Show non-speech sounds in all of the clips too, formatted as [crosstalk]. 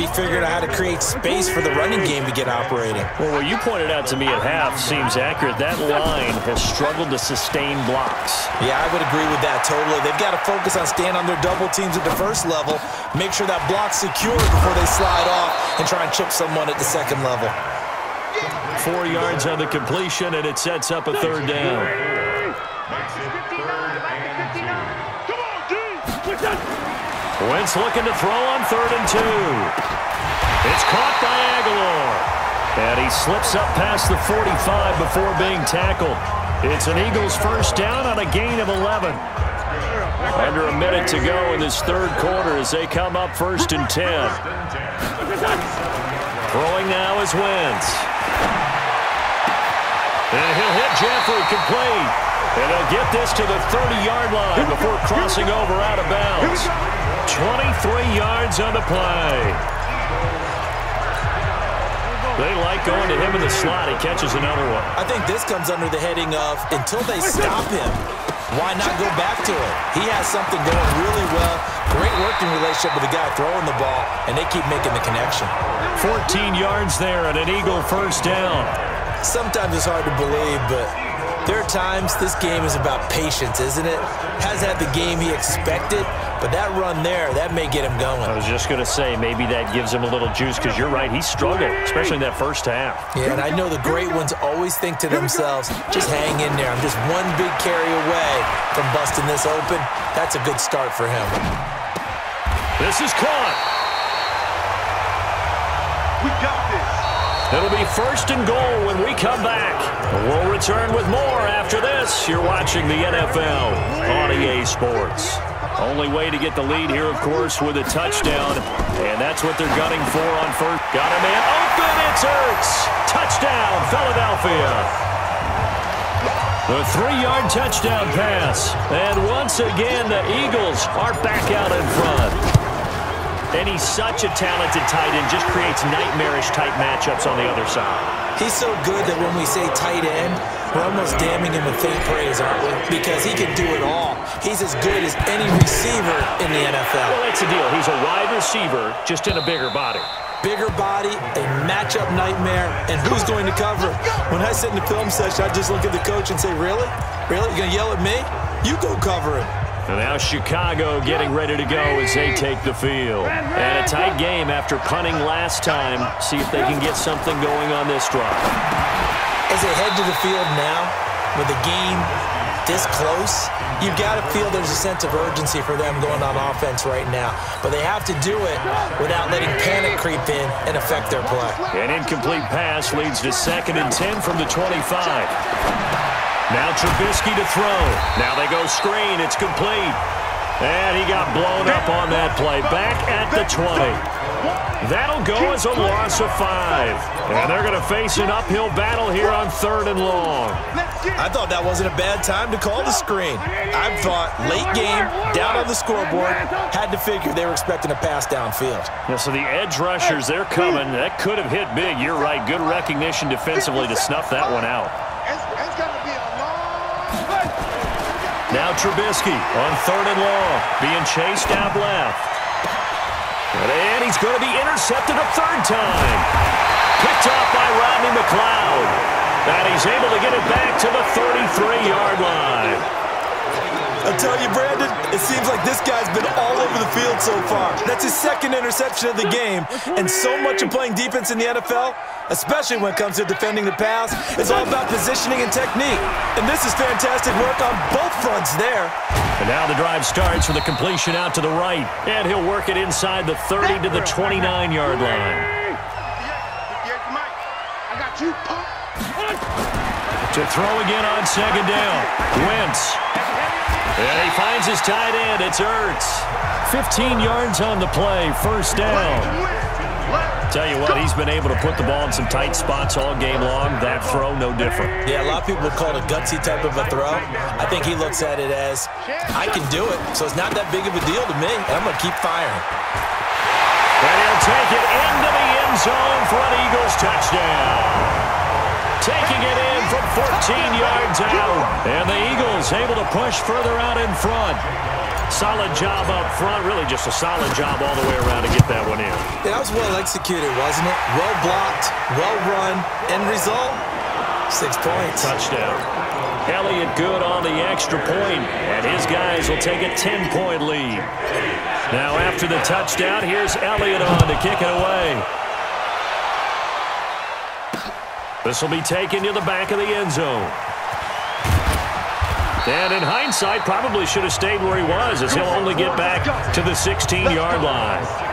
He figured out how to create space for the running game to get operating. Well, what you pointed out to me at half seems accurate. That line has struggled to sustain blocks. Yeah, I would agree with that totally. They've got to focus on staying on their double teams at the first level, make sure that block's secure before they slide off and try and chip someone at the second level. Four yards on the completion, and it sets up a third down. Wentz looking to throw on third and two. It's caught by Agholor. And he slips up past the 45 before being tackled. It's an Eagles first down on a gain of 11. Under a minute to go in this third quarter as they come up first and 10. Throwing now is Wentz. And he'll hit Jeffery complete. And they'll get this to the 30-yard line before crossing over out of bounds. 23 yards on the play. They like going to him in the slot. He catches another one. I think this comes under the heading of until they stop him, why not go back to it? He has something going really well. Great working relationship with the guy throwing the ball, and they keep making the connection. 14 yards there and an Eagle first down. Sometimes it's hard to believe, but there are times this game is about patience, isn't it? Hasn't had the game he expected, but that run there, that may get him going. I was just going to say, maybe that gives him a little juice because you're right, he struggled, especially in that first half. Yeah, and I know the great ones always think to themselves, just hang in there. I'm just one big carry away from busting this open. That's a good start for him. This is. It'll be first and goal when we come back. We'll return with more after this. You're watching the NFL on EA Sports. Only way to get the lead here, of course, with a touchdown. And that's what they're gunning for on first. Got a man open. It's Ertz. Touchdown, Philadelphia. The three-yard touchdown pass. And once again, the Eagles are back out in front. And he's such a talented tight end, just creates nightmarish-type matchups on the other side. He's so good that when we say tight end, we're almost damning him with faint praise, aren't we? Because he can do it all. He's as good as any receiver in the NFL. Well, that's the deal. He's a wide receiver, just in a bigger body. Bigger body, a matchup nightmare, and who's going to cover? When I sit in the film session, I just look at the coach and say, really? Really? You going to yell at me? You go cover him. And now Chicago getting ready to go as they take the field. And a tight game after punting last time. See if they can get something going on this drive. As they head to the field now, with the game this close, you've got to feel there's a sense of urgency for them going on offense right now. But they have to do it without letting panic creep in and affect their play. An incomplete pass leads to second and 10 from the 25. Now Trubisky to throw. Now they go screen. It's complete. And he got blown up on that play. Back at the 20. That'll go as a loss of five. And they're going to face an uphill battle here on third and long. I thought that wasn't a bad time to call the screen. I thought late game, down on the scoreboard, had to figure they were expecting a pass downfield. Yeah, so the edge rushers, they're coming. That could have hit big. You're right. Good recognition defensively to snuff that one out. Now Trubisky on third and long, being chased out left. And he's going to be intercepted a third time. Picked off by Rodney McLeod. And he's able to get it back to the 33-yard line. I tell you, Brandon, it seems like this guy's been all over the field so far. That's his second interception of the game. And so much of playing defense in the NFL, especially when it comes to defending the pass, is all about positioning and technique. And this is fantastic work on both fronts there. And now the drive starts with a completion out to the right. And he'll work it inside the 30 to the 29-yard line. To throw again on second down. Wentz and he finds his tight end. It's Ertz. 15 yards on the play. First down. Tell you what, he's been able to put the ball in some tight spots all game long. That throw, no different. Yeah, a lot of people would call it a gutsy type of a throw. I think he looks at it as, I can do it, so it's not that big of a deal to me, and I'm going to keep firing. And he'll take it into the end zone for an Eagles touchdown. Taking it in from 14 yards out. And the Eagles able to push further out in front. Solid job up front. Really just a solid job all the way around to get that one in. Yeah, that was well executed, wasn't it? Well blocked, well run. End result, six points. Touchdown. Elliott good on the extra point, and his guys will take a 10-point lead. Now after the touchdown, here's Elliott on to kick it away. This will be taken to the back of the end zone. And in hindsight, probably should have stayed where he was as he'll only get back to the 16-yard line.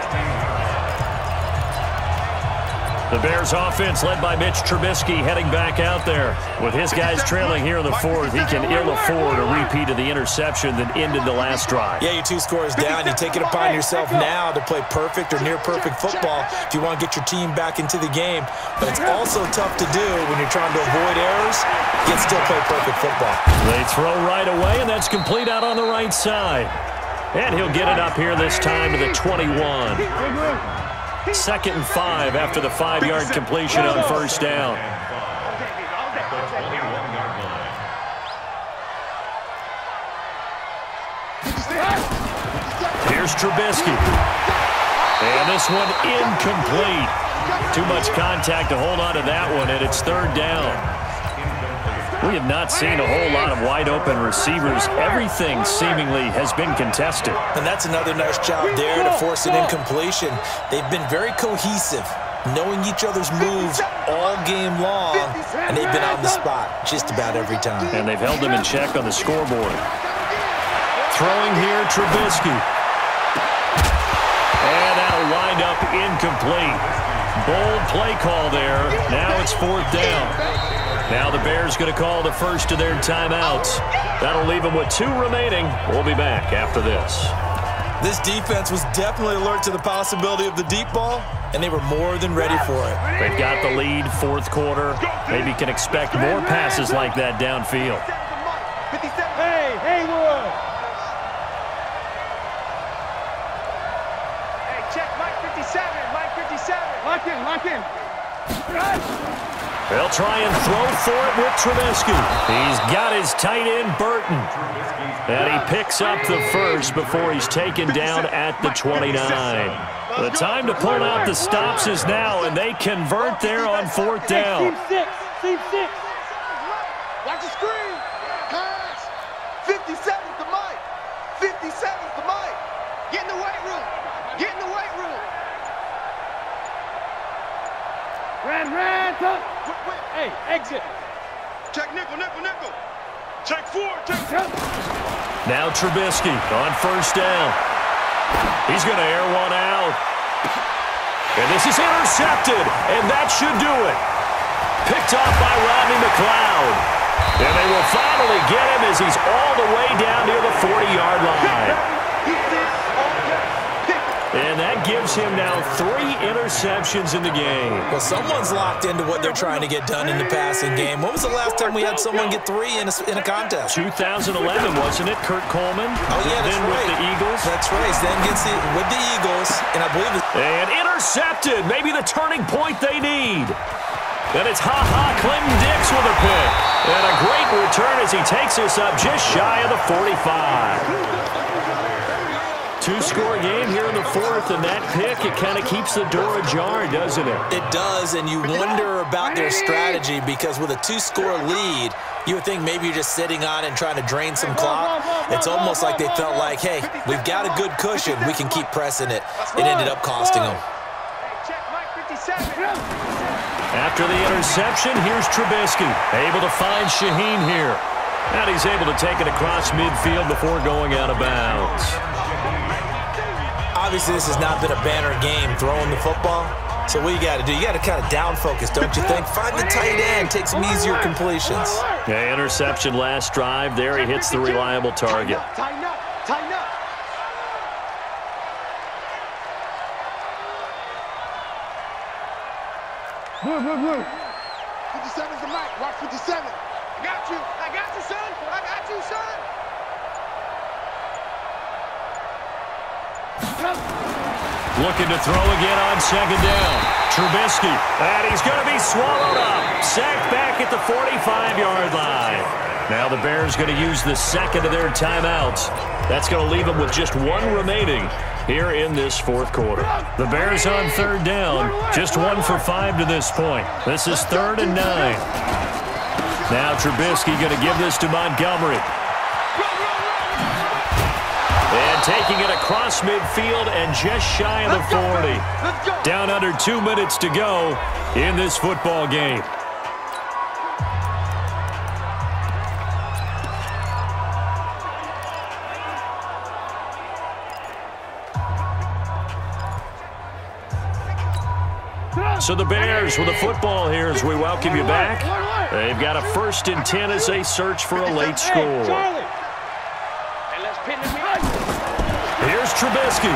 The Bears offense led by Mitch Trubisky heading back out there. With his guys trailing here in the fourth, he can ill afford a repeat of the interception that ended the last drive. Yeah, you're two scores down. You take it upon yourself now to play perfect or near perfect football if you want to get your team back into the game. But it's also tough to do when you're trying to avoid errors, yet still play perfect football. They throw right away, and that's complete out on the right side. And he'll get it up here this time to the 21. Second and five after the five-yard completion on first down. Here's Trubisky. And this one incomplete. Too much contact to hold on to that one, and it's third down. We have not seen a whole lot of wide-open receivers. Everything seemingly has been contested. And that's another nice job there to force an incompletion. They've been very cohesive, knowing each other's moves all game long, and they've been on the spot just about every time. And they've held them in check on the scoreboard. Throwing here, Trubisky. And that'll wind up incomplete. Bold play call there. Now it's fourth down. Now the Bears going to call the first of their timeouts. That'll leave them with two remaining. We'll be back after this. This defense was definitely alert to the possibility of the deep ball, and they were more than ready for it. They've got the lead, fourth quarter. Maybe can expect more passes like that downfield. Hey, Haywood! Hey, check Mike 57, Mike 57. Lock in, lock in. They'll try and throw for it with Trubisky. He's got his tight end, Burton. And he picks up the first before he's taken down at the 29. The time to pull out the stops is now, and they convert there on fourth down. Team six, team six. Watch the screen. Pass. 57 to Mike. 57 to Mike. Get in the weight room. Get in the weight room. Ran, ran, touch. Hey, exit. Check nickel, nickel, nickel. Check four, check four. Now Trubisky on first down. He's going to air one out. And this is intercepted, and that should do it. Picked off by Rodney McLeod. And they will finally get him as he's all the way down near the 40-yard line. And that gives him now three interceptions in the game. Well, someone's locked into what they're trying to get done in the passing game. When was the last time we had someone get three in a, in a contest? 2011, wasn't it? Kurt Coleman. Oh, yeah, that's then right. with the Eagles. That's right. Then gets it with the Eagles, and I believe it's... And intercepted. Maybe the turning point they need. And it's ha-ha Clinton Dix with a pick. And a great return as he takes us up just shy of the 45. Two-score game here in the fourth, and that pick, it kind of keeps the door ajar, doesn't it? It does, and you wonder about their strategy because with a two-score lead, you would think maybe you're just sitting on and trying to drain some clock. It's almost like they felt like, hey, we've got a good cushion. We can keep pressing it. It ended up costing them. After the interception, here's Trubisky, able to find Shaheen here. And he's able to take it across midfield before going out of bounds obviously this has not been a banner game throwing the football. So what you got to do, you got to kind of down focus, don't you think? Find the tight end, take some easier completions. Yeah, interception last drive. There he hits the reliable target. Tighten up, tighten up. Blue, blue, blue. 57's the mic. Watch 57. I got you. I got you, son. I got you, son. Looking to throw again on second down. Trubisky, and he's going to be swallowed up. Sacked back at the 45-yard line. Now the Bears going to use the second of their timeouts. That's going to leave them with just one remaining here in this fourth quarter. The Bears on third down, just one for five to this point. This is third and nine. Now Trubisky going to give this to Montgomery. Taking it across midfield and just shy of the 40. Down under two minutes to go in this football game. So the Bears with a football here as we welcome you back. They've got a first and 10 as they search for a late score. Trubisky.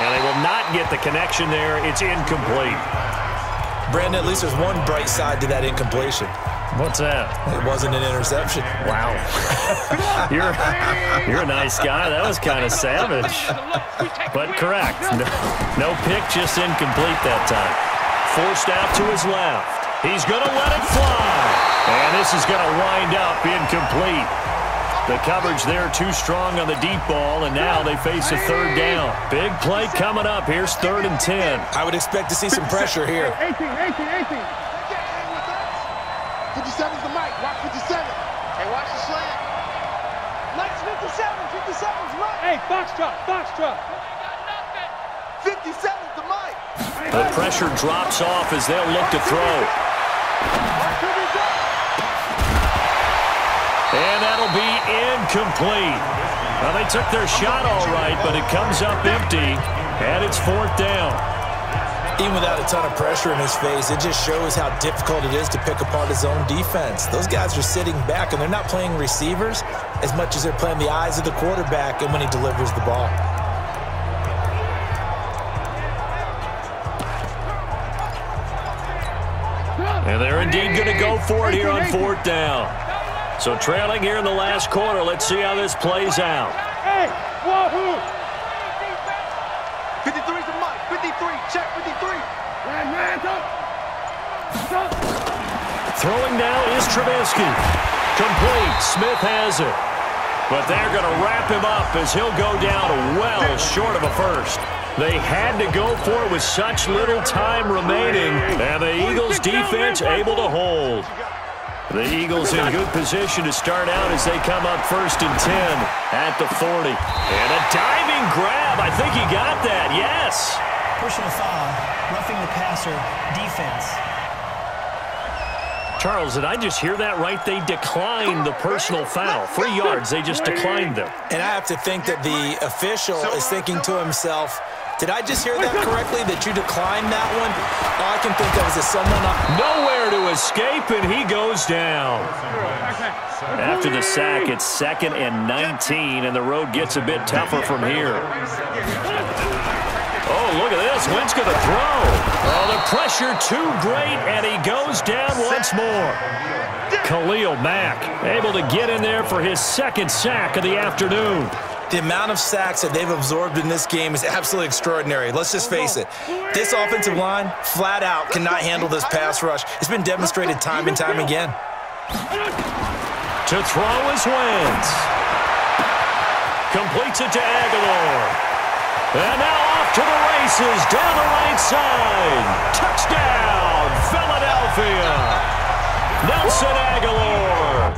And they will not get the connection there. It's incomplete. Brandon, at least there's one bright side to that incompletion. What's that? It wasn't an interception. Wow. [laughs] you're, you're a nice guy. That was kind of savage. But correct. No, no pick, just incomplete that time. Forced out to his left. He's going to let it fly. And this is going to wind up incomplete. The coverage there too strong on the deep ball, and now they face a third down. Big play coming up. Here's third and 10. I would expect to see some pressure here. [laughs] 18, 18, 18. 57's the mic. Watch 57. Hey, watch the slant. Lights 57. 57's mic. Hey, Foxtrot, Foxtrot. 57's the mic. The pressure drops off as they'll look to throw. And that'll be incomplete. Well, they took their shot all right, but it comes up empty, and it's fourth down. Even without a ton of pressure in his face, it just shows how difficult it is to pick apart his own defense. Those guys are sitting back, and they're not playing receivers as much as they're playing the eyes of the quarterback and when he delivers the ball. And they're indeed going to go for it here on fourth down. So trailing here in the last quarter, let's see how this plays out. Hey, wahoo! 53's the mic. 53. Check 53. Man, man, up. Stop. Throwing now is Trubisky. Complete. Smith has it. But they're going to wrap him up as he'll go down well short of a first. They had to go for it with such little time remaining, and the Eagles defense able to hold. The Eagles in good position to start out as they come up first and 10 at the 40. And a diving grab. I think he got that. Yes. Pushing Personal foul, roughing the passer, defense. Charles, did I just hear that right? They declined the personal foul. Three yards, they just declined them. And I have to think that the official is thinking to himself, did I just hear that correctly, that you declined that one? All I can think of is that someone... Nowhere to escape, and he goes down. After the sack, it's second and 19, and the road gets a bit tougher from here. Oh, look at this. Wentz going to throw. Oh, the pressure too great, and he goes down once more. Khalil Mack able to get in there for his second sack of the afternoon. The amount of sacks that they've absorbed in this game is absolutely extraordinary. Let's just face it. This offensive line, flat out, cannot handle this pass rush. It's been demonstrated time and time again. To throw is Wentz. Completes it to Agholor. And now off to the races down the right side. Touchdown, Philadelphia. Nelson Agholor